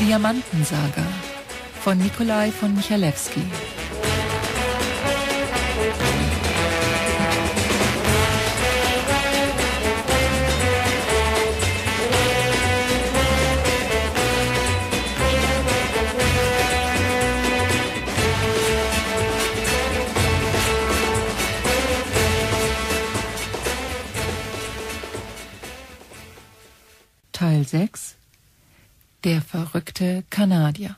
Diamantensaga von Nikolai von Michalewski. Der verrückte Kanadier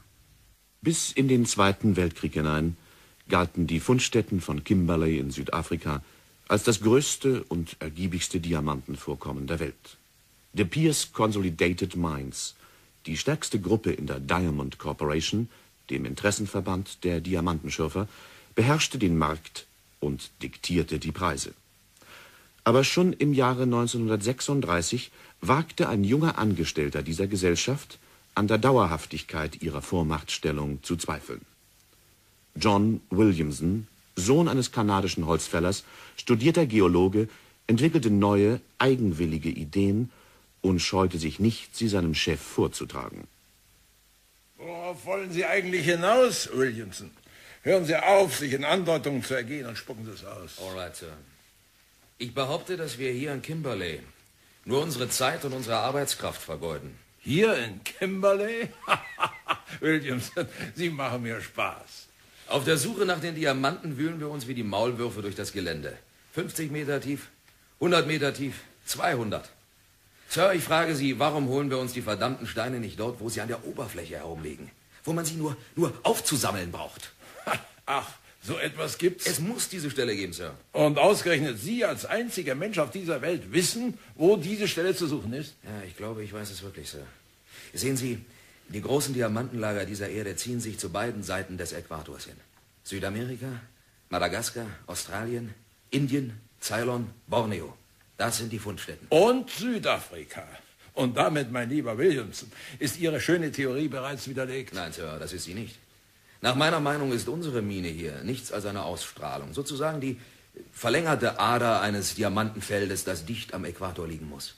Bis in den Zweiten Weltkrieg hinein galten die Fundstätten von Kimberley in Südafrika als das größte und ergiebigste Diamantenvorkommen der Welt. De Beers Consolidated Mines, die stärkste Gruppe in der Diamond Corporation, dem Interessenverband der Diamantenschürfer, beherrschte den Markt und diktierte die Preise. Aber schon im Jahre 1936 wagte ein junger Angestellter dieser Gesellschaft an der Dauerhaftigkeit ihrer Vormachtstellung zu zweifeln. John Williamson, Sohn eines kanadischen Holzfällers, studierter Geologe, entwickelte neue, eigenwillige Ideen und scheute sich nicht, sie seinem Chef vorzutragen. Worauf wollen Sie eigentlich hinaus, Williamson? Hören Sie auf, sich in Andeutungen zu ergehen und spucken Sie es aus. All right, Sir. Ich behaupte, dass wir hier in Kimberley nur unsere Zeit und unsere Arbeitskraft vergeuden. Hier in Kimberley? Williamson, Sie machen mir Spaß. Auf der Suche nach den Diamanten wühlen wir uns wie die Maulwürfe durch das Gelände. 50 Meter tief, 100 Meter tief, 200. Sir, ich frage Sie, warum holen wir uns die verdammten Steine nicht dort, wo sie an der Oberfläche herumliegen? Wo man sie nur, nur aufzusammeln braucht. Ach, so etwas gibt's? Es muss diese Stelle geben, Sir. Und ausgerechnet Sie als einziger Mensch auf dieser Welt wissen, wo diese Stelle zu suchen ist? Ja, ich glaube, ich weiß es wirklich, Sir. Sehen Sie, die großen Diamantenlager dieser Erde ziehen sich zu beiden Seiten des Äquators hin. Südamerika, Madagaskar, Australien, Indien, Ceylon, Borneo. Das sind die Fundstätten. Und Südafrika. Und damit, mein lieber Williamson, ist Ihre schöne Theorie bereits widerlegt. Nein, Sir, das ist sie nicht. Nach meiner Meinung ist unsere Mine hier nichts als eine Ausstrahlung. Sozusagen die verlängerte Ader eines Diamantenfeldes, das dicht am Äquator liegen muss.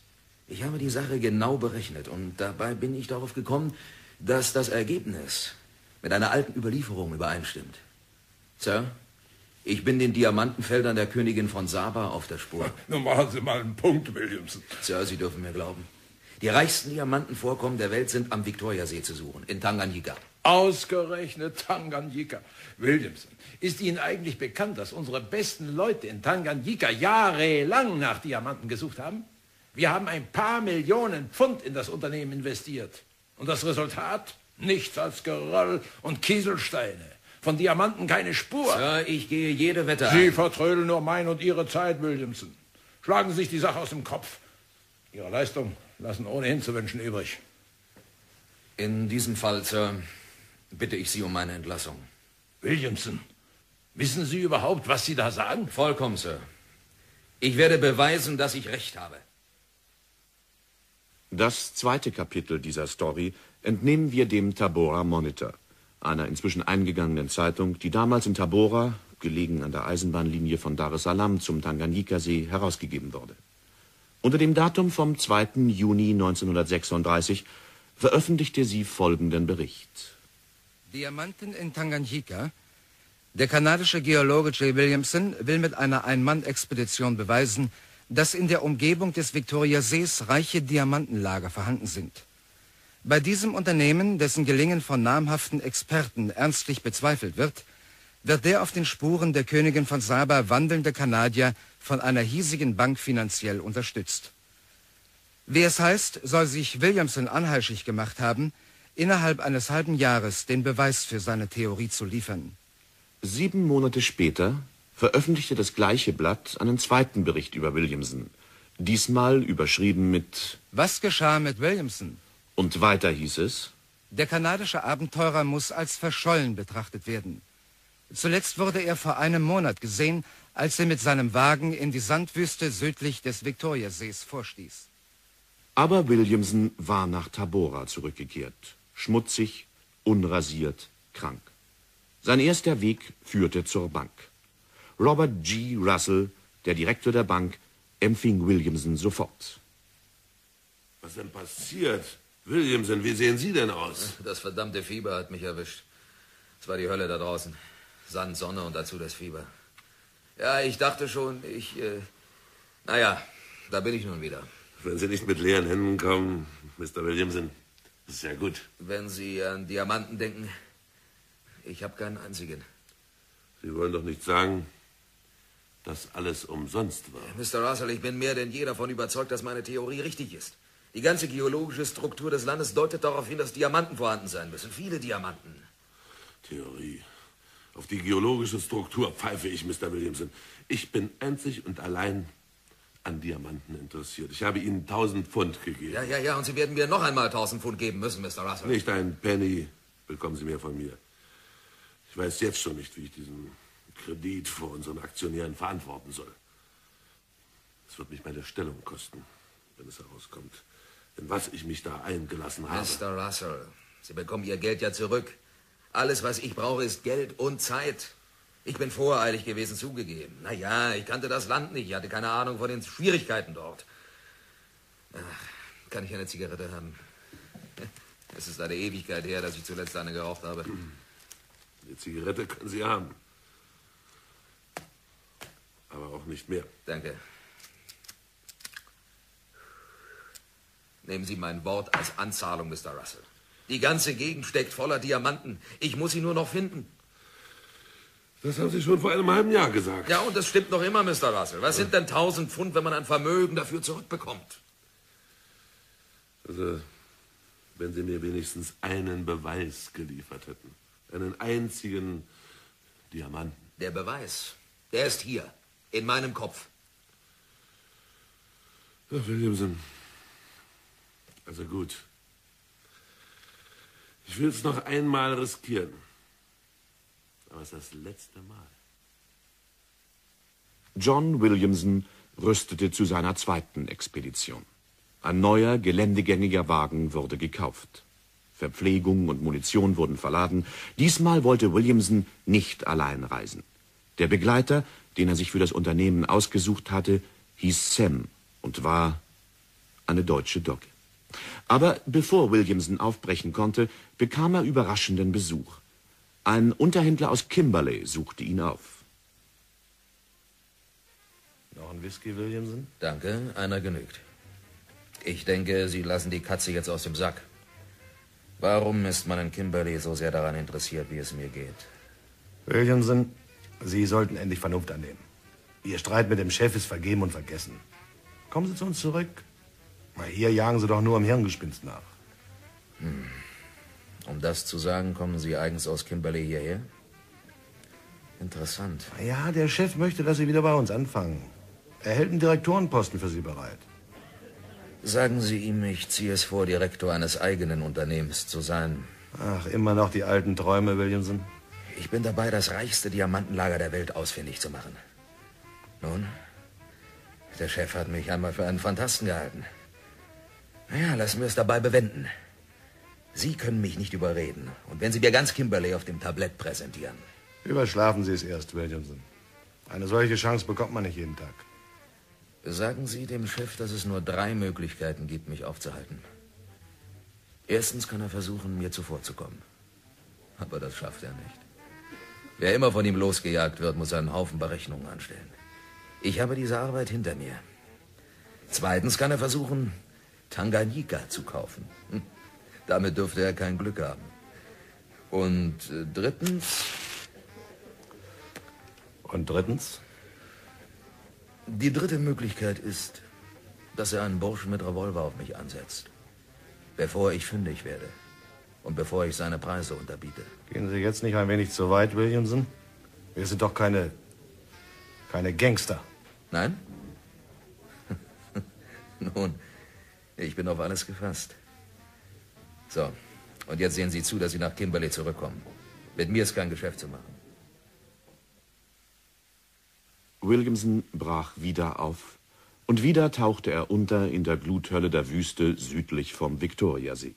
Ich habe die Sache genau berechnet und dabei bin ich darauf gekommen, dass das Ergebnis mit einer alten Überlieferung übereinstimmt. Sir, ich bin den Diamantenfeldern der Königin von Saba auf der Spur. Nun machen Sie mal einen Punkt, Williamson. Sir, Sie dürfen mir glauben. Die reichsten Diamantenvorkommen der Welt sind am Viktoriasee zu suchen, in Tanganyika. Ausgerechnet Tanganyika. Williamson, ist Ihnen eigentlich bekannt, dass unsere besten Leute in Tanganyika jahrelang nach Diamanten gesucht haben? Wir haben ein paar Millionen Pfund in das Unternehmen investiert. Und das Resultat? Nichts als Geröll und Kieselsteine. Von Diamanten keine Spur. Sir, ich gehe jede Wette Sie ein. vertrödeln nur mein und Ihre Zeit, Williamson. Schlagen Sie sich die Sache aus dem Kopf. Ihre Leistung lassen ohnehin zu wünschen übrig. In diesem Fall, Sir, bitte ich Sie um meine Entlassung. Williamson, wissen Sie überhaupt, was Sie da sagen? Vollkommen, Sir. Ich werde beweisen, dass ich recht habe. Das zweite Kapitel dieser Story entnehmen wir dem Tabora Monitor, einer inzwischen eingegangenen Zeitung, die damals in Tabora, gelegen an der Eisenbahnlinie von Dar es Salaam zum Tanganyika-See, herausgegeben wurde. Unter dem Datum vom 2. Juni 1936 veröffentlichte sie folgenden Bericht. Diamanten in Tanganyika. Der kanadische Geologe J. Williamson will mit einer Ein-Mann-Expedition beweisen, dass in der Umgebung des Viktoriasees reiche Diamantenlager vorhanden sind. Bei diesem Unternehmen, dessen Gelingen von namhaften Experten ernstlich bezweifelt wird, wird der auf den Spuren der Königin von Saba wandelnde Kanadier von einer hiesigen Bank finanziell unterstützt. Wie es heißt, soll sich Williamson anheischig gemacht haben, innerhalb eines halben Jahres den Beweis für seine Theorie zu liefern. Sieben Monate später veröffentlichte das gleiche Blatt einen zweiten Bericht über Williamson, diesmal überschrieben mit Was geschah mit Williamson? und weiter hieß es Der kanadische Abenteurer muss als verschollen betrachtet werden. Zuletzt wurde er vor einem Monat gesehen, als er mit seinem Wagen in die Sandwüste südlich des Viktoriasees vorstieß. Aber Williamson war nach Tabora zurückgekehrt. Schmutzig, unrasiert, krank. Sein erster Weg führte zur Bank. Robert G. Russell, der Direktor der Bank, empfing Williamson sofort. Was denn passiert? Williamson, wie sehen Sie denn aus? Das verdammte Fieber hat mich erwischt. Es war die Hölle da draußen. Sand, Sonne und dazu das Fieber. Ja, ich dachte schon, ich. Äh, naja, da bin ich nun wieder. Wenn Sie nicht mit leeren Händen kommen, Mr. Williamson, das ist ja gut. Wenn Sie an Diamanten denken, ich habe keinen einzigen. Sie wollen doch nicht sagen, dass alles umsonst war. Mr. Russell, ich bin mehr denn je davon überzeugt, dass meine Theorie richtig ist. Die ganze geologische Struktur des Landes deutet darauf hin, dass Diamanten vorhanden sein müssen. Viele Diamanten. Theorie. Auf die geologische Struktur pfeife ich, Mr. Williamson. Ich bin einzig und allein an Diamanten interessiert. Ich habe Ihnen 1000 Pfund gegeben. Ja, ja, ja, und Sie werden mir noch einmal 1000 Pfund geben müssen, Mr. Russell. Nicht ein Penny bekommen Sie mehr von mir. Ich weiß jetzt schon nicht, wie ich diesen Kredit vor unseren Aktionären verantworten soll. Es wird mich meine Stellung kosten, wenn es herauskommt, in was ich mich da eingelassen habe. Mr. Russell, Sie bekommen Ihr Geld ja zurück. Alles, was ich brauche, ist Geld und Zeit. Ich bin voreilig gewesen, zugegeben. Na ja, ich kannte das Land nicht, ich hatte keine Ahnung von den Schwierigkeiten dort. Ach, kann ich eine Zigarette haben? Es ist eine Ewigkeit her, dass ich zuletzt eine geraucht habe. Eine Zigarette können Sie haben. Aber auch nicht mehr. Danke. Nehmen Sie mein Wort als Anzahlung, Mr. Russell. Die ganze Gegend steckt voller Diamanten. Ich muss sie nur noch finden. Das haben Sie schon vor einem halben Jahr gesagt. Ja, und das stimmt noch immer, Mr. Russell. Was sind denn 1000 Pfund, wenn man ein Vermögen dafür zurückbekommt? Also, wenn Sie mir wenigstens einen Beweis geliefert hätten. Einen einzigen Diamanten. Der Beweis, der ist hier, in meinem Kopf. Ja, Williamson. Also gut. Ich will es noch einmal riskieren. Aber es ist das letzte Mal. John Williamson rüstete zu seiner zweiten Expedition. Ein neuer, geländegängiger Wagen wurde gekauft. Verpflegung und Munition wurden verladen. Diesmal wollte Williamson nicht allein reisen. Der Begleiter, den er sich für das Unternehmen ausgesucht hatte, hieß Sam und war eine deutsche Dogge. Aber bevor Williamson aufbrechen konnte, bekam er überraschenden Besuch. Ein Unterhändler aus Kimberley suchte ihn auf. Noch ein Whisky, Williamson? Danke, einer genügt. Ich denke, Sie lassen die Katze jetzt aus dem Sack. Warum ist man in Kimberley so sehr daran interessiert, wie es mir geht? Williamson, Sie sollten endlich Vernunft annehmen. Ihr Streit mit dem Chef ist vergeben und vergessen. Kommen Sie zu uns zurück. Na, hier jagen Sie doch nur im Hirngespinst nach. Hm. Um das zu sagen, kommen Sie eigens aus Kimberley hierher? Interessant. Ja, der Chef möchte, dass Sie wieder bei uns anfangen. Er hält einen Direktorenposten für Sie bereit. Sagen Sie ihm, ich ziehe es vor, Direktor eines eigenen Unternehmens zu sein. Ach, immer noch die alten Träume, Williamson. Ich bin dabei, das reichste Diamantenlager der Welt ausfindig zu machen. Nun, der Chef hat mich einmal für einen Fantasten gehalten. Naja, lassen wir es dabei bewenden. Sie können mich nicht überreden. Und wenn Sie mir ganz Kimberley auf dem Tablett präsentieren. Überschlafen Sie es erst, Williamson. Eine solche Chance bekommt man nicht jeden Tag. Sagen Sie dem Chef, dass es nur drei Möglichkeiten gibt, mich aufzuhalten. Erstens kann er versuchen, mir zuvorzukommen. Aber das schafft er nicht. Wer immer von ihm losgejagt wird, muss einen Haufen Berechnungen anstellen. Ich habe diese Arbeit hinter mir. Zweitens kann er versuchen, Tanganyika zu kaufen. Hm. Damit dürfte er kein Glück haben. Und äh, drittens. Und drittens? Die dritte Möglichkeit ist, dass er einen Burschen mit Revolver auf mich ansetzt. Bevor ich fündig werde. Und bevor ich seine Preise unterbiete. Gehen Sie jetzt nicht ein wenig zu weit, Williamson? Wir sind doch keine. keine Gangster. Nein? Nun, ich bin auf alles gefasst. So, und jetzt sehen Sie zu, dass Sie nach Kimberley zurückkommen. Mit mir ist kein Geschäft zu machen. Williamson brach wieder auf und wieder tauchte er unter in der Gluthölle der Wüste südlich vom Viktoriasee.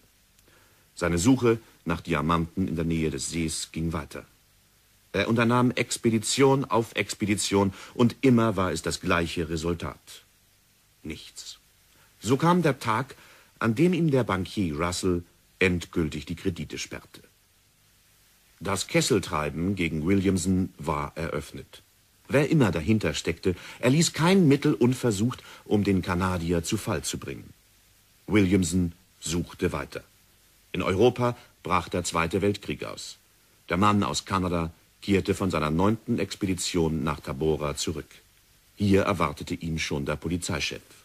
Seine Suche nach Diamanten in der Nähe des Sees ging weiter. Er unternahm Expedition auf Expedition und immer war es das gleiche Resultat. Nichts. So kam der Tag, an dem ihm der Bankier Russell endgültig die Kredite sperrte. Das Kesseltreiben gegen Williamson war eröffnet. Wer immer dahinter steckte, er ließ kein Mittel unversucht, um den Kanadier zu Fall zu bringen. Williamson suchte weiter. In Europa brach der Zweite Weltkrieg aus. Der Mann aus Kanada kehrte von seiner neunten Expedition nach Tabora zurück. Hier erwartete ihn schon der Polizeichef.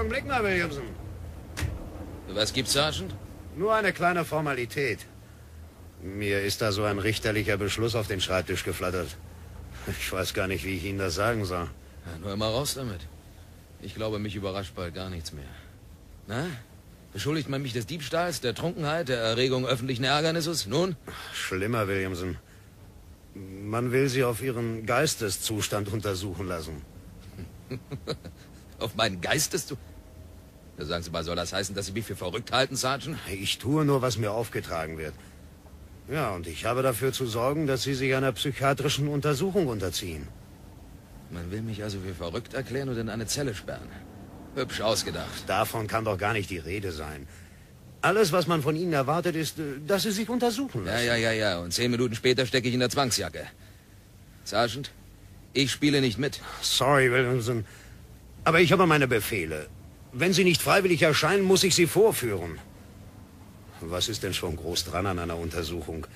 Augenblick mal, Williamson. Was gibt's, Sergeant? Nur eine kleine Formalität. Mir ist da so ein richterlicher Beschluss auf den Schreibtisch geflattert. Ich weiß gar nicht, wie ich Ihnen das sagen soll. Ja, nur immer raus damit. Ich glaube, mich überrascht bald gar nichts mehr. Na? Beschuldigt man mich des Diebstahls, der Trunkenheit, der Erregung öffentlichen Ärgernisses? Nun? Schlimmer, Williamson. Man will Sie auf Ihren Geisteszustand untersuchen lassen. auf meinen Geisteszustand? Ja, sagen Sie mal, soll das heißen, dass Sie mich für verrückt halten, Sergeant? Ich tue nur, was mir aufgetragen wird. Ja, und ich habe dafür zu sorgen, dass Sie sich einer psychiatrischen Untersuchung unterziehen. Man will mich also für verrückt erklären und in eine Zelle sperren. Hübsch ausgedacht. Davon kann doch gar nicht die Rede sein. Alles, was man von Ihnen erwartet, ist, äh, dass Sie sich untersuchen lassen. Ja, ja, ja, ja. Und zehn Minuten später stecke ich in der Zwangsjacke. Sergeant, ich spiele nicht mit. Sorry, Williamson. Aber ich habe meine Befehle. Wenn Sie nicht freiwillig erscheinen, muss ich Sie vorführen. Was ist denn schon groß dran an einer Untersuchung?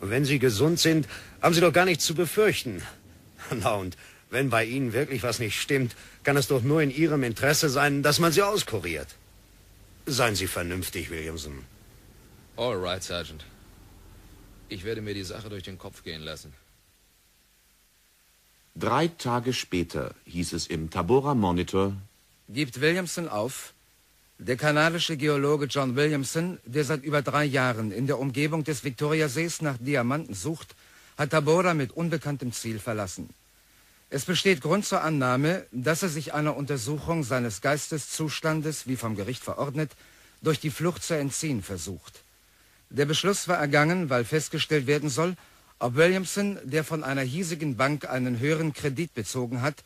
wenn Sie gesund sind, haben Sie doch gar nichts zu befürchten. Na und wenn bei Ihnen wirklich was nicht stimmt, kann es doch nur in Ihrem Interesse sein, dass man Sie auskuriert. Seien Sie vernünftig, Williamson. All right, Sergeant. Ich werde mir die Sache durch den Kopf gehen lassen. Drei Tage später hieß es im Tabora Monitor, Gibt Williamson auf, der kanadische Geologe John Williamson, der seit über drei Jahren in der Umgebung des Victoriasees nach Diamanten sucht, hat Tabora mit unbekanntem Ziel verlassen. Es besteht Grund zur Annahme, dass er sich einer Untersuchung seines Geisteszustandes, wie vom Gericht verordnet, durch die Flucht zu entziehen versucht. Der Beschluss war ergangen, weil festgestellt werden soll, ob Williamson, der von einer hiesigen Bank einen höheren Kredit bezogen hat,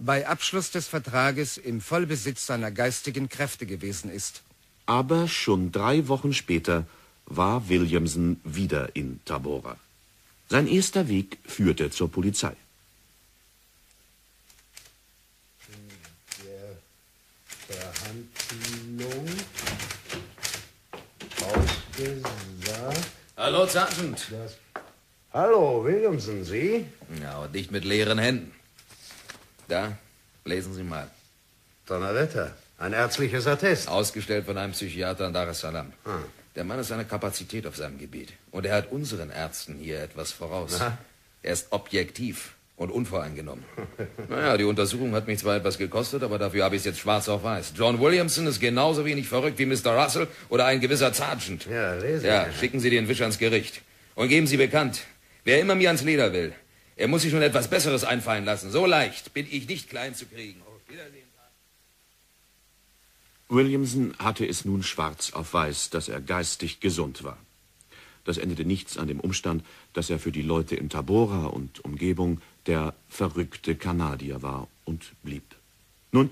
bei Abschluss des Vertrages im Vollbesitz seiner geistigen Kräfte gewesen ist. Aber schon drei Wochen später war Williamson wieder in Tabora. Sein erster Weg führte zur Polizei. Der Verhandlung ausgesagt. Hallo, Sergeant. Das Hallo, Williamson, Sie? Ja, und nicht mit leeren Händen. Da, lesen Sie mal. Donnerwetter. Ein ärztliches Attest. Ausgestellt von einem Psychiater in Dar es Salaam. Hm. Der Mann ist eine Kapazität auf seinem Gebiet. Und er hat unseren Ärzten hier etwas voraus. Na? Er ist objektiv und unvoreingenommen. naja, die Untersuchung hat mich zwar etwas gekostet, aber dafür habe ich es jetzt schwarz auf weiß. John Williamson ist genauso wenig verrückt wie Mr. Russell oder ein gewisser Sergeant. Ja, lesen Ja, Sie. schicken Sie den Wisch ans Gericht. Und geben Sie bekannt, wer immer mir ans Leder will, er muss sich schon etwas Besseres einfallen lassen. So leicht bin ich nicht klein zu kriegen. Wiedersehen. Williamson hatte es nun schwarz auf weiß, dass er geistig gesund war. Das änderte nichts an dem Umstand, dass er für die Leute in Tabora und Umgebung der verrückte Kanadier war und blieb. Nun,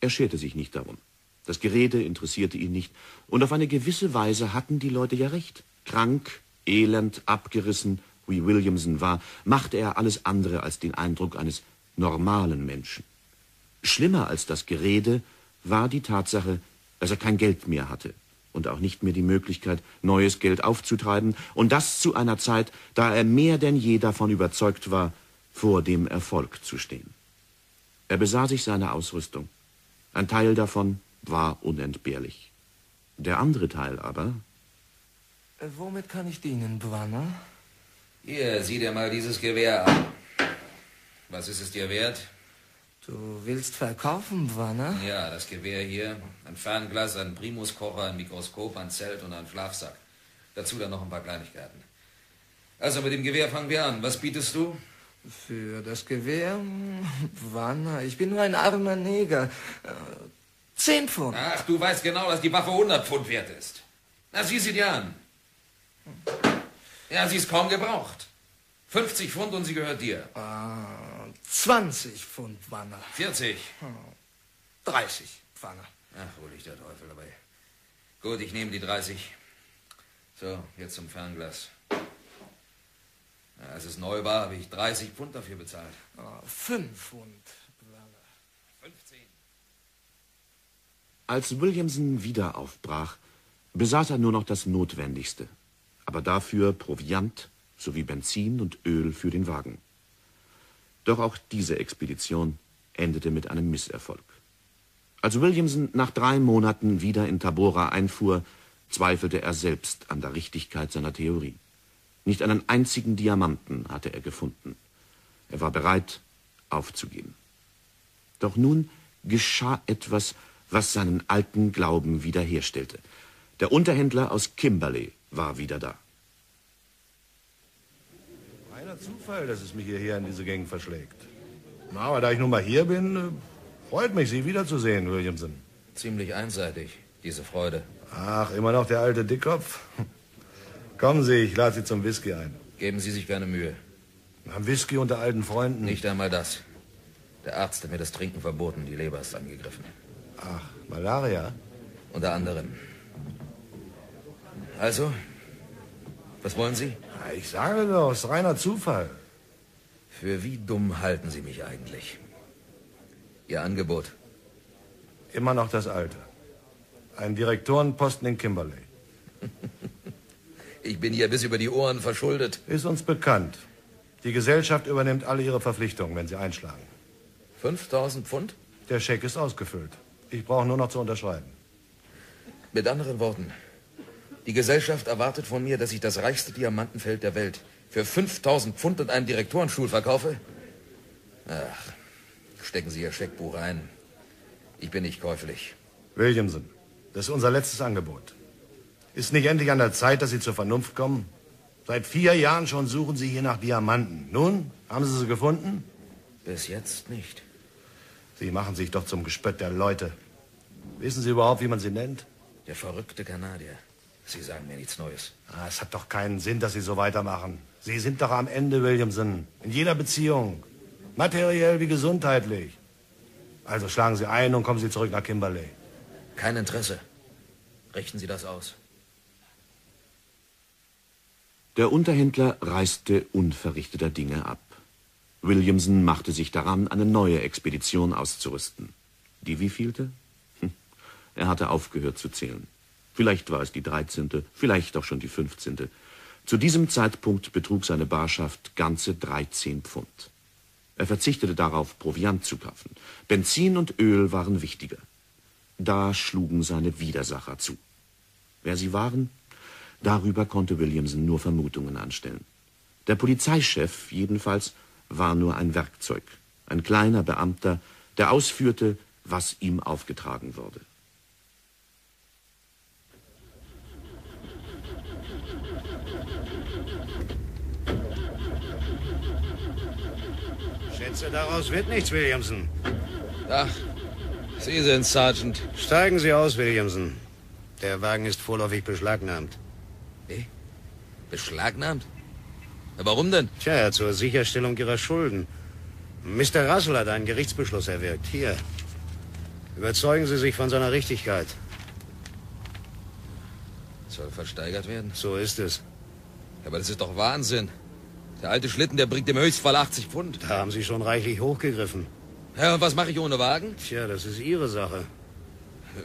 er scherte sich nicht darum. Das Gerede interessierte ihn nicht, und auf eine gewisse Weise hatten die Leute ja recht. Krank, elend, abgerissen, wie Williamson war, machte er alles andere als den Eindruck eines normalen Menschen. Schlimmer als das Gerede war die Tatsache, dass er kein Geld mehr hatte und auch nicht mehr die Möglichkeit, neues Geld aufzutreiben, und das zu einer Zeit, da er mehr denn je davon überzeugt war, vor dem Erfolg zu stehen. Er besah sich seine Ausrüstung. Ein Teil davon war unentbehrlich. Der andere Teil aber, Äh, Womit kann ich dienen, Bwana? Hier, sieh dir mal dieses Gewehr an. Was ist es dir wert? Du willst verkaufen, Bwana? Ja, das Gewehr hier, ein Fernglas, ein Primuskocher, ein Mikroskop, ein Zelt und ein Schlafsack. Dazu dann noch ein paar Kleinigkeiten. Also mit dem Gewehr fangen wir an. Was bietest du? Für das Gewehr? Bwana, ich bin nur ein armer Neger. Äh, Zehn Pfund. Ach, du weißt genau, dass die Waffe 100 Pfund wert ist. Na, sieh sie dir an. Ja, sie ist kaum gebraucht. 50 Pfund und sie gehört dir. Ah, 20 Pfund, Wanner. 40. 30, Wanner. Ach, hol ich der Teufel dabei. Gut, ich nehme die 30. So, jetzt zum Fernglas. Ja, als es neu war, habe ich 30 Pfund dafür bezahlt. Ah, 5 Pfund, Wanner. 15. Als Williamson wieder aufbrach, besaß er nur noch das Notwendigste, aber dafür Proviant sowie Benzin und Öl für den Wagen. Doch auch diese Expedition endete mit einem Misserfolg. Als Williamson nach drei Monaten wieder in Tabora einfuhr, zweifelte er selbst an der Richtigkeit seiner Theorie. Nicht einen einzigen Diamanten hatte er gefunden. Er war bereit, aufzugeben. Doch nun geschah etwas, was seinen alten Glauben wiederherstellte. Der Unterhändler aus Kimberley war wieder da. Reiner Zufall, dass es mich hierher in diese Gegend verschlägt. Na, aber da ich nun mal hier bin, äh, freut mich, Sie wiederzusehen, Williamson. Ziemlich einseitig, diese Freude. Ach, immer noch der alte Dickkopf? Kommen Sie, ich lade Sie zum Whisky ein. Geben Sie sich keine Mühe. Am Whisky unter alten Freunden? Nicht einmal das. Der Arzt hat mir das Trinken verboten, die Leber ist angegriffen. Ach, Malaria? Unter anderem. Also, was wollen Sie? Ich sage doch, es ist reiner Zufall. Für wie dumm halten Sie mich eigentlich? Ihr Angebot. Immer noch das alte. Ein Direktorenposten in Kimberley. Ich bin hier bis über die Ohren verschuldet. Ist uns bekannt. Die Gesellschaft übernimmt alle ihre Verpflichtungen, wenn sie einschlagen. 5000 Pfund? Der Scheck ist ausgefüllt. Ich brauche nur noch zu unterschreiben. Mit anderen Worten, die Gesellschaft erwartet von mir, dass ich das reichste Diamantenfeld der Welt für 5000 Pfund und einen Direktorenstuhl verkaufe? Ach, stecken Sie Ihr Scheckbuch ein. Ich bin nicht käuflich. Williamson, das ist unser letztes Angebot. Ist nicht endlich an der Zeit, dass Sie zur Vernunft kommen? Seit vier Jahren schon suchen Sie hier nach Diamanten. Nun, haben Sie sie gefunden? Bis jetzt nicht. Sie machen sich doch zum Gespött der Leute. Wissen Sie überhaupt, wie man sie nennt? Der verrückte Kanadier. Sie sagen mir nichts Neues. Ah, es hat doch keinen Sinn, dass Sie so weitermachen. Sie sind doch am Ende, Williamson. In jeder Beziehung. Materiell wie gesundheitlich. Also schlagen Sie ein und kommen Sie zurück nach Kimberley. Kein Interesse. Richten Sie das aus. Der Unterhändler reiste unverrichteter Dinge ab. Williamson machte sich daran, eine neue Expedition auszurüsten. Die wievielte? Hm, Er hatte aufgehört zu zählen. Vielleicht war es die dreizehnte, vielleicht auch schon die fünfzehnte. Zu diesem Zeitpunkt betrug seine Barschaft ganze 13 Pfund. Er verzichtete darauf, Proviant zu kaufen. Benzin und Öl waren wichtiger. Da schlugen seine Widersacher zu. Wer sie waren? Darüber konnte Williamson nur Vermutungen anstellen. Der Polizeichef jedenfalls war nur ein Werkzeug, ein kleiner Beamter, der ausführte, was ihm aufgetragen wurde. Schätze, daraus wird nichts, Williamson. Ach, Sie sind Sergeant. Steigen Sie aus, Williamson. Der Wagen ist vorläufig beschlagnahmt. Wie? Beschlagnahmt? Warum denn? Tja, zur Sicherstellung Ihrer Schulden. Mr. Russell hat einen Gerichtsbeschluss erwirkt. Hier. Überzeugen Sie sich von seiner Richtigkeit. Soll versteigert werden? So ist es. Aber das ist doch Wahnsinn. Der alte Schlitten, der bringt im Höchstfall 80 Pfund. Da haben Sie schon reichlich hochgegriffen. Ja, und was mache ich ohne Wagen? Tja, das ist Ihre Sache.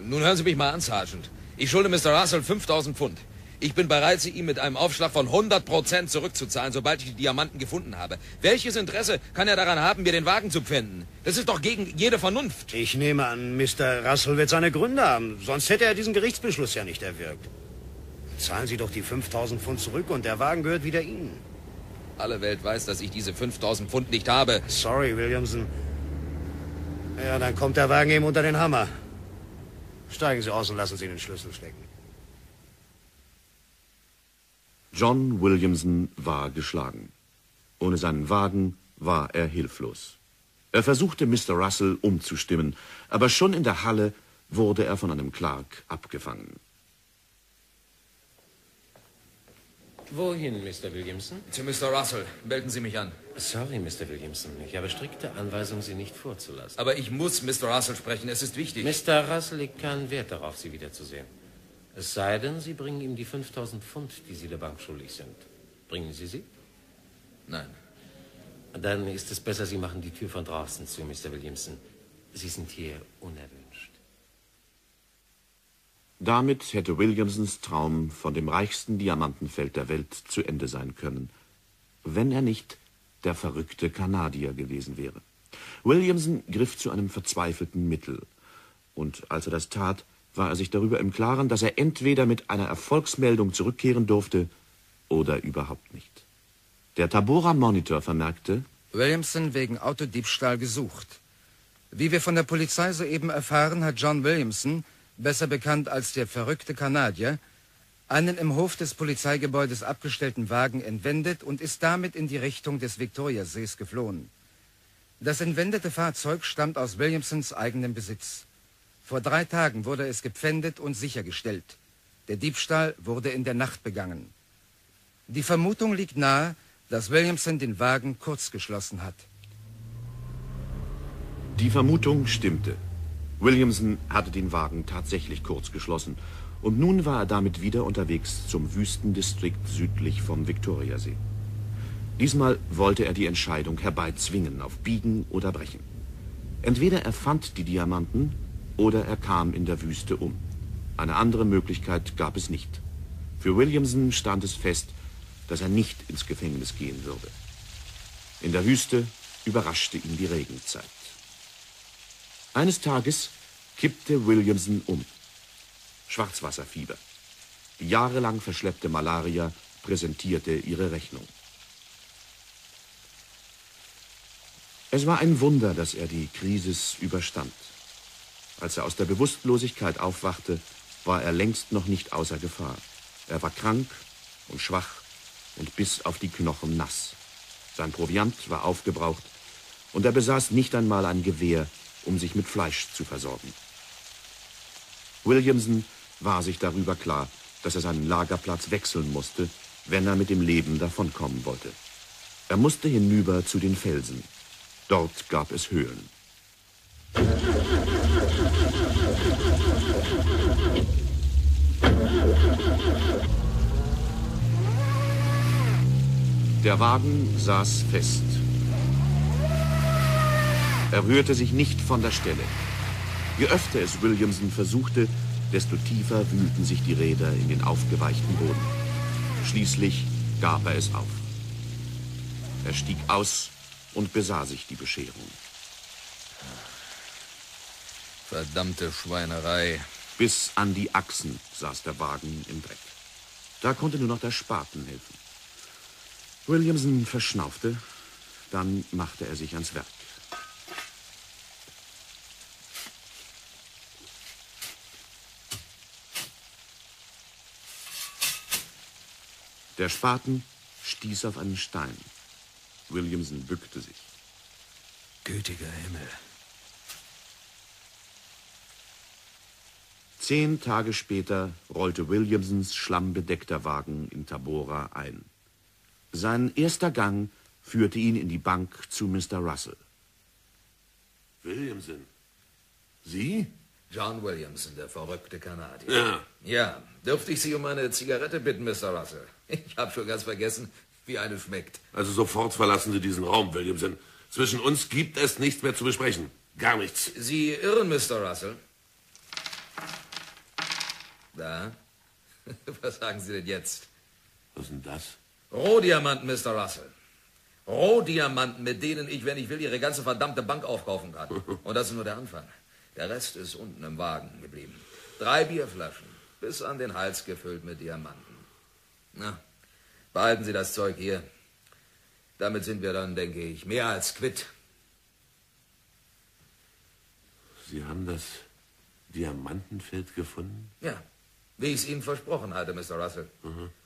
Nun hören Sie mich mal an, Sergeant. Ich schulde Mr. Russell 5000 Pfund. Ich bin bereit, sie ihm mit einem Aufschlag von 100 Prozent zurückzuzahlen, sobald ich die Diamanten gefunden habe. Welches Interesse kann er daran haben, mir den Wagen zu pfänden? Das ist doch gegen jede Vernunft. Ich nehme an, Mr. Russell wird seine Gründe haben. Sonst hätte er diesen Gerichtsbeschluss ja nicht erwirkt. Zahlen Sie doch die 5000 Pfund zurück und der Wagen gehört wieder Ihnen. Alle Welt weiß, dass ich diese 5000 Pfund nicht habe. Sorry, Williamson. Ja, dann kommt der Wagen eben unter den Hammer. Steigen Sie aus und lassen Sie den Schlüssel stecken. John Williamson war geschlagen. Ohne seinen Wagen war er hilflos. Er versuchte, Mr. Russell umzustimmen, aber schon in der Halle wurde er von einem Clark abgefangen. Wohin, Mr. Williamson? Zu Mr. Russell. Melden Sie mich an. Sorry, Mr. Williamson. Ich habe strikte Anweisung, Sie nicht vorzulassen. Aber ich muss Mr. Russell sprechen. Es ist wichtig. Mr. Russell legt keinen Wert darauf, Sie wiederzusehen. Es sei denn, Sie bringen ihm die 5000 Pfund, die Sie der Bank schuldig sind. Bringen Sie sie? Nein. Dann ist es besser, Sie machen die Tür von draußen zu, Mr. Williamson. Sie sind hier unerwünscht. Damit hätte Williamsons Traum von dem reichsten Diamantenfeld der Welt zu Ende sein können, wenn er nicht der verrückte Kanadier gewesen wäre. Williamson griff zu einem verzweifelten Mittel. Und als er das tat, war er sich darüber im Klaren, dass er entweder mit einer Erfolgsmeldung zurückkehren durfte oder überhaupt nicht. Der Tabora Monitor vermerkte, Williamson wegen Autodiebstahl gesucht. Wie wir von der Polizei soeben erfahren, hat John Williamson besser bekannt als der verrückte Kanadier, einen im Hof des Polizeigebäudes abgestellten Wagen entwendet und ist damit in die Richtung des Viktoriasees geflohen. Das entwendete Fahrzeug stammt aus Williamsons eigenem Besitz. Vor drei Tagen wurde es gepfändet und sichergestellt. Der Diebstahl wurde in der Nacht begangen. Die Vermutung liegt nahe, dass Williamson den Wagen kurzgeschlossen hat. Die Vermutung stimmte. Williamson hatte den Wagen tatsächlich kurz geschlossen und nun war er damit wieder unterwegs zum Wüstendistrikt südlich vom Viktoriasee. Diesmal wollte er die Entscheidung herbeizwingen auf Biegen oder Brechen. Entweder er fand die Diamanten oder er kam in der Wüste um. Eine andere Möglichkeit gab es nicht. Für Williamson stand es fest, dass er nicht ins Gefängnis gehen würde. In der Wüste überraschte ihn die Regenzeit. Eines Tages kippte Williamson um. Schwarzwasserfieber. Die jahrelang verschleppte Malaria präsentierte ihre Rechnung. Es war ein Wunder, dass er die Krise überstand. Als er aus der Bewusstlosigkeit aufwachte, war er längst noch nicht außer Gefahr. Er war krank und schwach und bis auf die Knochen nass. Sein Proviant war aufgebraucht und er besaß nicht einmal ein Gewehr, um sich mit Fleisch zu versorgen. Williamson war sich darüber klar, dass er seinen Lagerplatz wechseln musste, wenn er mit dem Leben davonkommen wollte. Er musste hinüber zu den Felsen. Dort gab es Höhlen. Der Wagen saß fest. Er rührte sich nicht von der Stelle. Je öfter es Williamson versuchte, desto tiefer wühlten sich die Räder in den aufgeweichten Boden. Schließlich gab er es auf. Er stieg aus und besah sich die Bescherung. Verdammte Schweinerei. Bis an die Achsen saß der Wagen im Dreck. Da konnte nur noch der Spaten helfen. Williamson verschnaufte, dann machte er sich ans Werk. Der Spaten stieß auf einen Stein. Williamson bückte sich. Gütiger Himmel. Zehn Tage später rollte Williamsons schlammbedeckter Wagen in Tabora ein. Sein erster Gang führte ihn in die Bank zu Mr. Russell. Williamson. Sie? John Williamson, der verrückte Kanadier. Ja. Ja, dürfte ich Sie um eine Zigarette bitten, Mr. Russell? Ich habe schon ganz vergessen, wie eine schmeckt. Also sofort verlassen Sie diesen Raum, Williamson. Zwischen uns gibt es nichts mehr zu besprechen. Gar nichts. Sie irren, Mr. Russell. Da? Was sagen Sie denn jetzt? Was ist denn das? Rohdiamanten, Mr. Russell. Rohdiamanten, mit denen ich, wenn ich will, Ihre ganze verdammte Bank aufkaufen kann. Und das ist nur der Anfang. Der Rest ist unten im Wagen geblieben. Drei Bierflaschen, bis an den Hals gefüllt mit Diamanten. Na, behalten Sie das Zeug hier. Damit sind wir dann, denke ich, mehr als quitt. Sie haben das Diamantenfeld gefunden? Ja, wie ich es Ihnen versprochen hatte, Mr. Russell.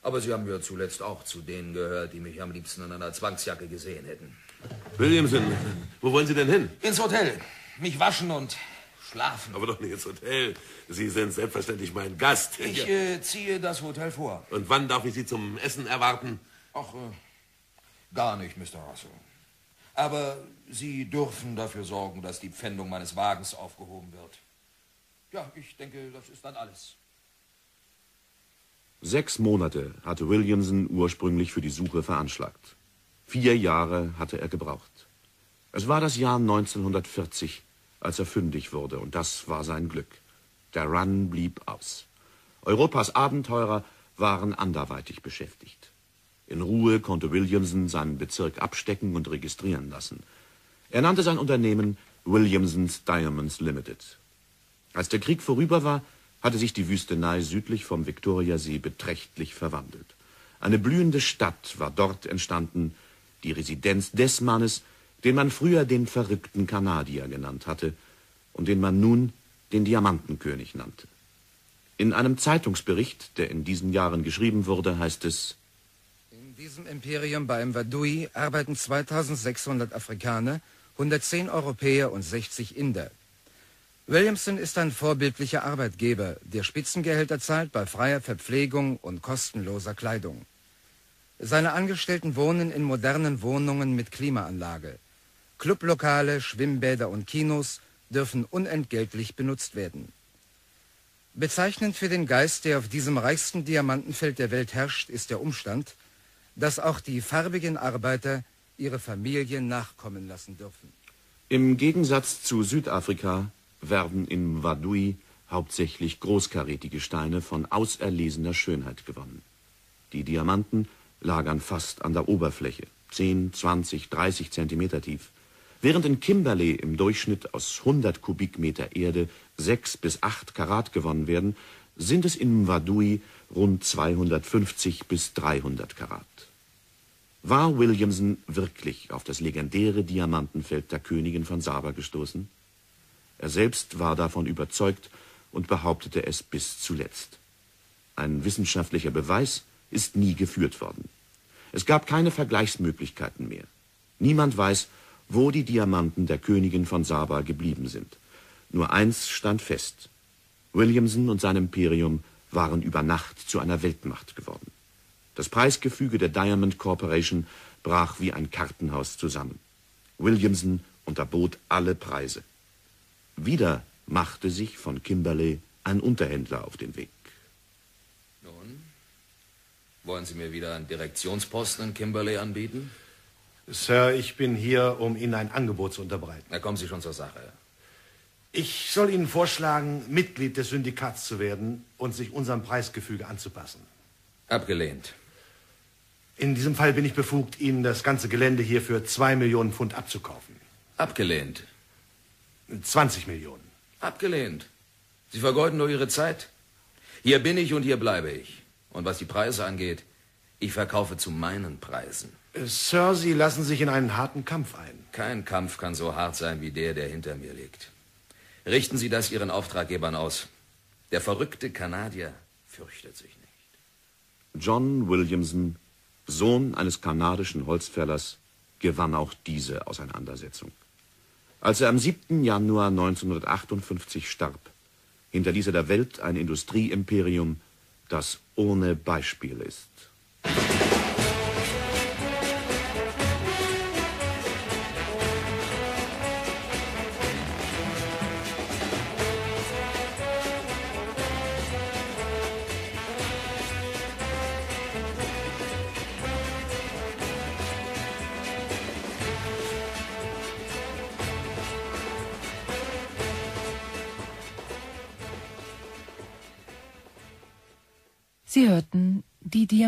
Aber Sie haben ja zuletzt auch zu denen gehört, die mich am liebsten in einer Zwangsjacke gesehen hätten. Williamson, wo wollen Sie denn hin? Ins Hotel. Mich waschen und Schlafen. Aber doch nicht ins Hotel. Sie sind selbstverständlich mein Gast. Ich äh, ziehe das Hotel vor. Und wann darf ich Sie zum Essen erwarten? Ach, äh, gar nicht, Mr. Russell. Aber Sie dürfen dafür sorgen, dass die Pfändung meines Wagens aufgehoben wird. Ja, ich denke, das ist dann alles. Sechs Monate hatte Williamson ursprünglich für die Suche veranschlagt. Vier Jahre hatte er gebraucht. Es war das Jahr 1940, als er fündig wurde, und das war sein Glück. Der Run blieb aus. Europas Abenteurer waren anderweitig beschäftigt. In Ruhe konnte Williamson seinen Bezirk abstecken und registrieren lassen. Er nannte sein Unternehmen Williamson's Diamonds Limited. Als der Krieg vorüber war, hatte sich die Wüstenei südlich vom Viktoriasee beträchtlich verwandelt. Eine blühende Stadt war dort entstanden, die Residenz des Mannes, den man früher den verrückten Kanadier genannt hatte und den man nun den Diamantenkönig nannte. In einem Zeitungsbericht, der in diesen Jahren geschrieben wurde, heißt es In diesem Imperium bei Mwadui arbeiten 2600 Afrikaner, 110 Europäer und 60 Inder. Williamson ist ein vorbildlicher Arbeitgeber, der Spitzengehälter zahlt bei freier Verpflegung und kostenloser Kleidung. Seine Angestellten wohnen in modernen Wohnungen mit Klimaanlage. Clublokale, Schwimmbäder und Kinos dürfen unentgeltlich benutzt werden. Bezeichnend für den Geist, der auf diesem reichsten Diamantenfeld der Welt herrscht, ist der Umstand, dass auch die farbigen Arbeiter ihre Familien nachkommen lassen dürfen. Im Gegensatz zu Südafrika werden in Wadui hauptsächlich großkarätige Steine von auserlesener Schönheit gewonnen. Die Diamanten lagern fast an der Oberfläche, 10, 20, 30 Zentimeter tief. Während in Kimberley im Durchschnitt aus 100 Kubikmeter Erde 6 bis 8 Karat gewonnen werden, sind es in Wadui rund 250 bis 300 Karat. War Williamson wirklich auf das legendäre Diamantenfeld der Königin von Saba gestoßen? Er selbst war davon überzeugt und behauptete es bis zuletzt. Ein wissenschaftlicher Beweis ist nie geführt worden. Es gab keine Vergleichsmöglichkeiten mehr. Niemand weiß, wo die Diamanten der Königin von Saba geblieben sind. Nur eins stand fest. Williamson und sein Imperium waren über Nacht zu einer Weltmacht geworden. Das Preisgefüge der Diamond Corporation brach wie ein Kartenhaus zusammen. Williamson unterbot alle Preise. Wieder machte sich von Kimberley ein Unterhändler auf den Weg. Nun, wollen Sie mir wieder einen Direktionsposten in Kimberley anbieten? Sir, ich bin hier, um Ihnen ein Angebot zu unterbreiten. Na, kommen Sie schon zur Sache. Ich soll Ihnen vorschlagen, Mitglied des Syndikats zu werden und sich unserem Preisgefüge anzupassen. Abgelehnt. In diesem Fall bin ich befugt, Ihnen das ganze Gelände hier für zwei Millionen Pfund abzukaufen. Abgelehnt. 20 Millionen. Abgelehnt. Sie vergeuden nur Ihre Zeit. Hier bin ich und hier bleibe ich. Und was die Preise angeht, ich verkaufe zu meinen Preisen. Sir, Sie lassen sich in einen harten Kampf ein. Kein Kampf kann so hart sein wie der, der hinter mir liegt. Richten Sie das Ihren Auftraggebern aus. Der verrückte Kanadier fürchtet sich nicht. John Williamson, Sohn eines kanadischen Holzfällers, gewann auch diese Auseinandersetzung. Als er am 7. Januar 1958 starb, hinterließ er der Welt ein Industrieimperium, das ohne Beispiel ist.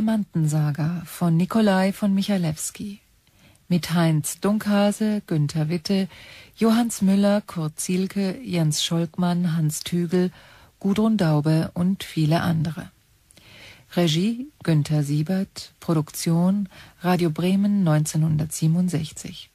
Diamantensaga von Nikolai von Michalewski mit Heinz Dunkhase, Günther Witte, Johannes Müller, Kurt Zielke, Jens Scholkmann, Hans Tügel, Gudrun Daube und viele andere. Regie Günther Siebert, Produktion Radio Bremen 1967.